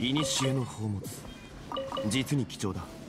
古の宝物。実に貴重だ。